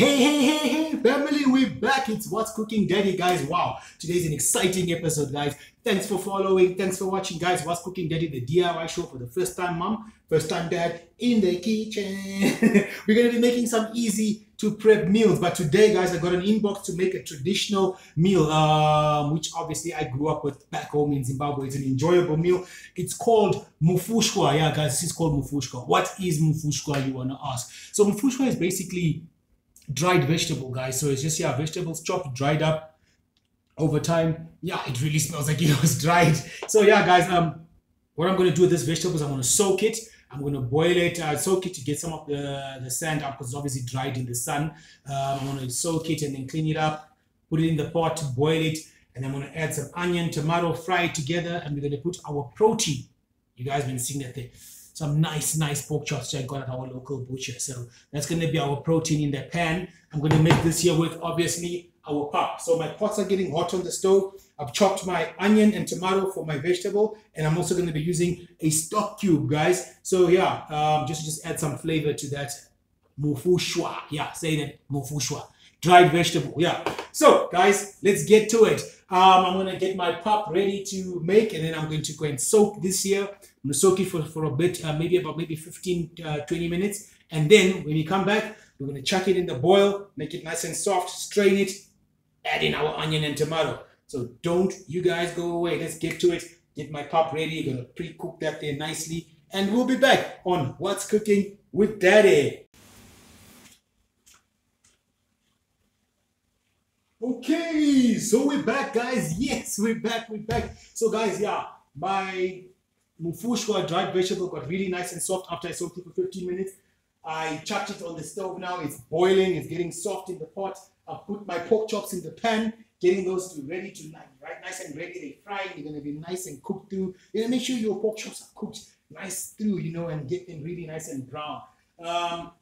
Hey, hey, hey, hey, family, we're back. It's What's Cooking Daddy, guys. Wow, today's an exciting episode, guys. Thanks for following. Thanks for watching, guys. What's Cooking Daddy, the DIY show for the first time mom, first time dad in the kitchen. we're going to be making some easy to prep meals. But today, guys, I got an inbox to make a traditional meal, um, which obviously I grew up with back home in Zimbabwe. It's an enjoyable meal. It's called mufushwa. Yeah, guys, this is called mufushwa. What is mufushwa, you want to ask? So mufushwa is basically dried vegetable, guys. So it's just, yeah, vegetables chopped, dried up over time. Yeah, it really smells like it was dried. So yeah, guys, um, what I'm going to do with this vegetables, I'm going to soak it. I'm going to boil it, uh, soak it to get some of the, the sand up because it's obviously dried in the sun. Um, I'm going to soak it and then clean it up, put it in the pot, boil it, and I'm going to add some onion, tomato, fry it together, and we're going to put our protein. You guys been seeing that there some nice, nice pork chops I got at our local butcher. So that's going to be our protein in the pan. I'm going to make this here with obviously our pap. So my pots are getting hot on the stove. I've chopped my onion and tomato for my vegetable, and I'm also going to be using a stock cube, guys. So yeah, um, just just add some flavor to that mufushwa. Yeah, say that mufu shwa. Dried vegetable. Yeah. So guys, let's get to it. Um, I'm to get my pap ready to make, and then I'm going to go and soak this here. I'm to soak it for, for a bit, uh, maybe about maybe 15, uh, 20 minutes. And then when we come back, we're to chuck it in the boil, make it nice and soft, strain it, add in our onion and tomato. So don't you guys go away. Let's get to it. Get my pop ready. Gonna pre-cook that there nicely. And we'll be back on What's Cooking with Daddy. Okay, so we're back, guys. Yes, we're back, we're back. So, guys, yeah, my mufushwa dried vegetable got really nice and soft after I soaked it for 15 minutes. I chucked it on the stove now. It's boiling. It's getting soft in the pot. I put my pork chops in the pan, getting those to ready to nice, right nice and ready. They fry. They're gonna be nice and cooked through. You gotta make sure your pork chops are cooked nice through, you know, and get them really nice and brown, um,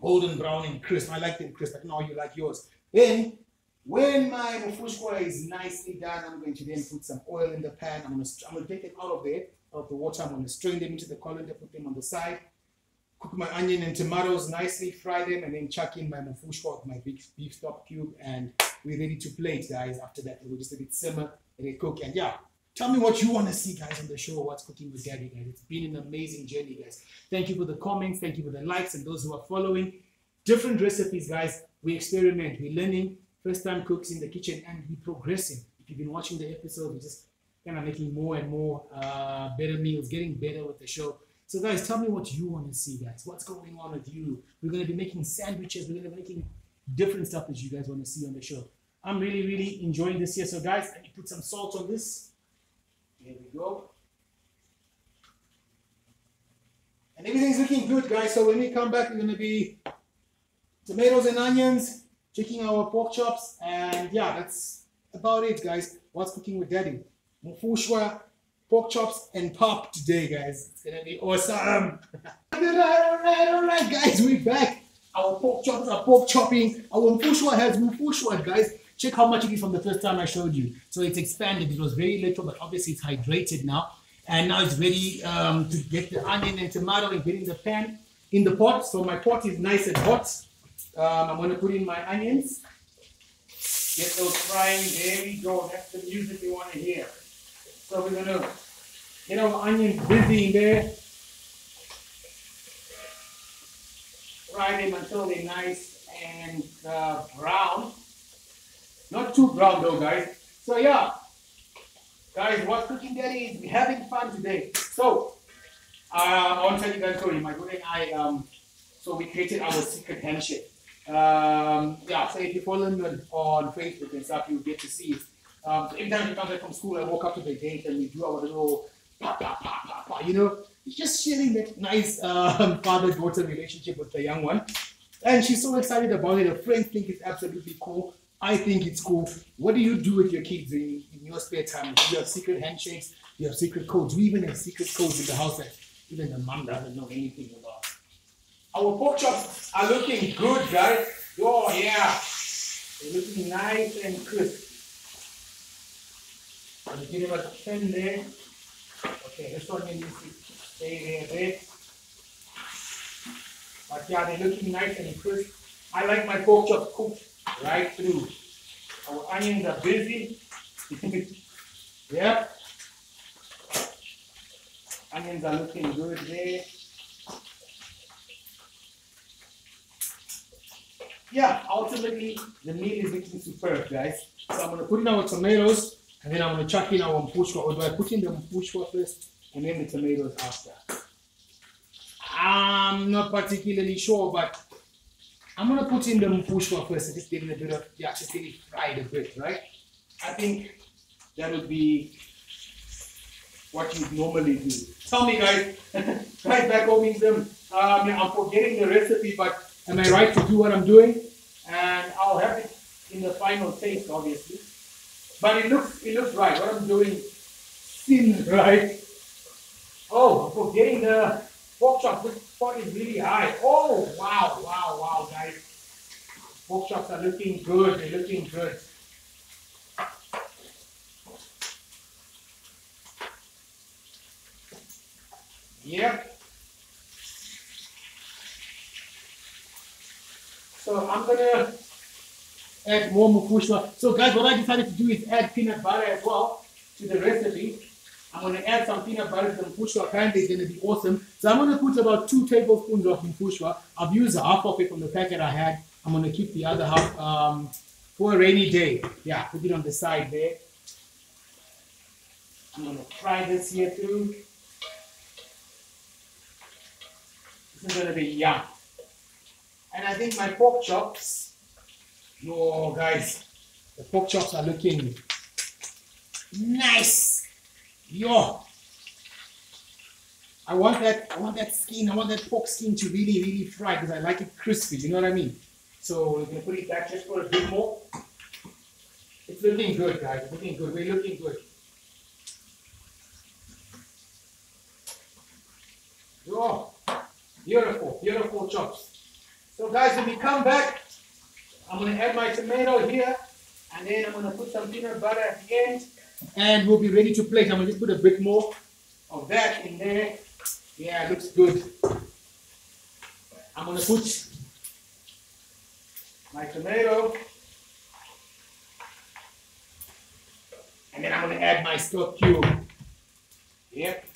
golden brown and crisp. I like them crisp. I know you like yours. Then when my mufushwa is nicely done, I'm going to then put some oil in the pan. I'm gonna I'm gonna take them out of there, out of the water. I'm gonna strain them into the colander, put them on the side cook my onion and tomatoes nicely, fry them, and then chuck in my mufushwa with my big beef stock cube, and we're ready to plate, guys. After that, we'll just let it simmer and it cook. And yeah, tell me what you want to see, guys, on the show. What's cooking with Daddy, guys? It's been an amazing journey, guys. Thank you for the comments. Thank you for the likes and those who are following. Different recipes, guys. We experiment. We're learning. First time cooks in the kitchen, and we're progressing. If you've been watching the episode, we're just kind of making more and more uh, better meals, getting better with the show. So guys, tell me what you want to see, guys. What's going on with you? We're going to be making sandwiches. We're going to be making different stuff that you guys want to see on the show. I'm really, really enjoying this here. So guys, let me put some salt on this. Here we go. And everything's looking good, guys. So when we come back, we're going to be tomatoes and onions, checking our pork chops. And yeah, that's about it, guys. What's cooking with daddy? Mufushwa pork chops and pop today, guys. It's gonna be awesome. alright, alright, alright, guys, we're back. Our pork chops are pork chopping. Our mufushwa has mufushwa, guys. Check how much it is from the first time I showed you. So it's expanded. It was very little, but obviously it's hydrated now. And now it's ready um, to get the onion and tomato and get in the pan, in the pot. So my pot is nice and hot. Um, I'm gonna put in my onions. Get those frying. There we go. That's the music we want to hear. So we're gonna get our onions busy in there. Fry them until they're nice and uh, brown. Not too brown though, guys. So yeah, guys, what Cooking Daddy is we're having fun today. So uh, I want to tell you guys a story. My brother and I, um, so we created our secret handshake. Um, yeah, so if you follow me on, Facebook and stuff, you'll get to see it. Um, so every time we come back from school, I walk up to the gate and we do our little pa pa pa pa pa. You know, just sharing that nice um, father-daughter relationship with the young one. And she's so excited about it. Her friends think it's absolutely cool. I think it's cool. What do you do with your kids in, in your spare time? Do you have secret handshakes? Do you have secret codes? We even have secret codes in the house that even the mom doesn't know anything about. Our pork chops are looking good, guys. Oh yeah, they're looking nice and crisp. Gonna give it a 10 there. Okay, this one needs to stay there a bit. But yeah, they're looking nice and crisp. I like my pork chops cooked right through. Our onions are busy. yep. Onions are looking good there. Yeah, ultimately the meal is looking superb, guys. So I'm gonna put in our tomatoes and then I'm gonna chuck in our mpushwa. Or do I put in the mpushwa first and then the tomatoes after? I'm not particularly sure, but I'm gonna put in the mpushwa first and just give it a bit of yeah, just get it fried a bit, right? I think that would be what you normally do. Tell me guys, right back home in them, um, I'm forgetting the recipe, but am I right to do what I'm doing? And I'll have it in the final taste, obviously. But it looks, it looks right. What I'm doing seems right. Oh, forgetting the pork chop. This spot is really high. Oh, wow, wow, wow, guys. Pork chops are looking good. They're looking good. Yep. So I'm gonna add more mufushwa. So guys, what I decided to do is add peanut butter as well to the recipe. I'm gonna add some peanut butter to the mufushwa. Apparently it's gonna be awesome. So I'm gonna put about two tablespoons of mufushwa. I've used half of it from the packet I had. I'm gonna keep the other half um, for a rainy day. Yeah, put it on the side there. I'm gonna fry this here through. This is gonna be yum. And I think my pork chops, yo guys, the pork chops are looking nice. Yo. I want that, I want that skin, I want that pork skin to really, really fry because I like it crispy, you know what I mean? So we're gonna put it back just for a bit more. It's looking good, guys. It's looking good. We're looking good. Yo. Beautiful, beautiful chops. So guys, when we come back, I'm gonna add my tomato here, and then I'm gonna put some peanut butter at the end, and we'll be ready to plate. I'm gonna just put a bit more of that in there. Yeah, looks good. I'm gonna put my tomato, and then I'm gonna add my stock cube. Yep.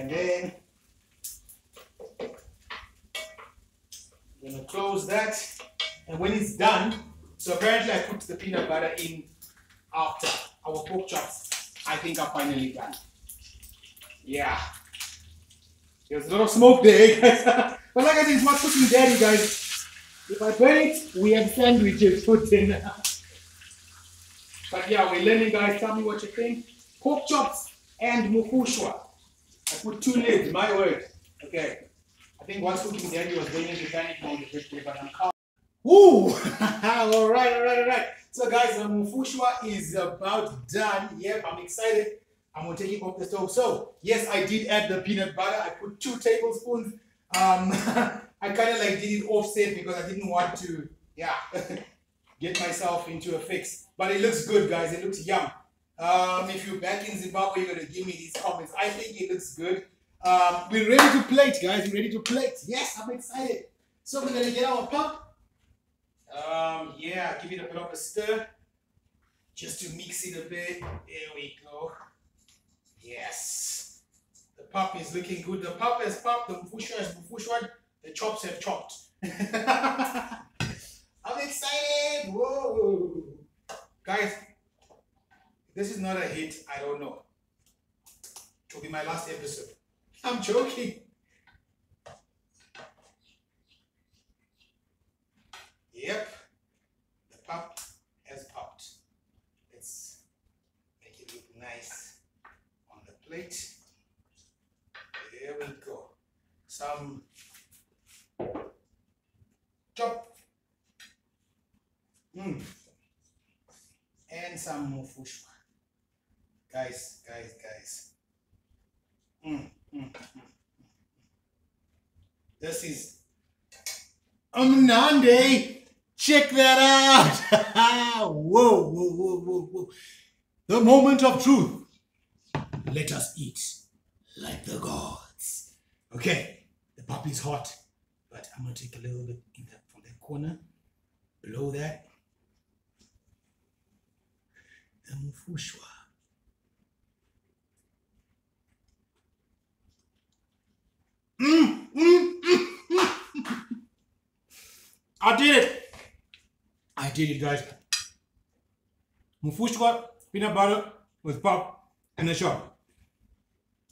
And then I'm gonna close that. And when it's done, so apparently I put the peanut butter in after our pork chops. I think are finally done. Yeah. There's a lot of smoke there, guys. but like I said, it's not cooking daddy, guys. If I burn it, we have sandwiches for dinner. but yeah, we're learning, guys. Tell me what you think. Pork chops and mufushwa. I put two lids, my word. Okay. I think what's cooking daddy was going into panic mode yesterday, but I'm calm. Ooh! all right, all right, all right. So guys, the mufushwa is about done. Yep, I'm excited. I'm gonna take it off the stove. So yes, I did add the peanut butter. I put two tablespoons. Um, I kind of like did it offset because I didn't want to, yeah, get myself into a fix. But it looks good, guys. It looks yum. Um, if you're back in Zimbabwe, you're gonna give me these comments. I think it looks good. Um, we're ready to plate, guys. We're ready to plate. Yes, I'm excited. So we're gonna get our pump. Um, yeah, give it a bit of a stir, just to mix it a bit. There we go. Yes, the pop is looking good. The pop has popped. The mfushwa has mfushwa. The chops have chopped. I'm excited. Whoa, guys. This is not a hit, I don't know. It will be my last episode. I'm joking. Yep, the pop has popped. Let's make it look nice on the plate. There we go. Some chop. Mm. And some mufushwa guys, guys, guys. Mm, mm, mm, this is Amnande. Check that out. whoa, whoa, whoa, whoa, whoa. The moment of truth. Let us eat. like the gods. Okay, the puppy's hot, but I'm gonna take a little bit from that corner, below that. Mufushwa. Mm, mm, mm, I did it. I did it, guys. Mufushwa, peanut butter with pop and the shop.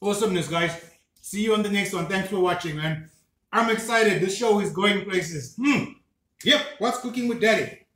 Awesomeness, guys. See you on the next one. Thanks for watching, man. I'm excited. This show is going places. Hmm. Yep. What's cooking with daddy?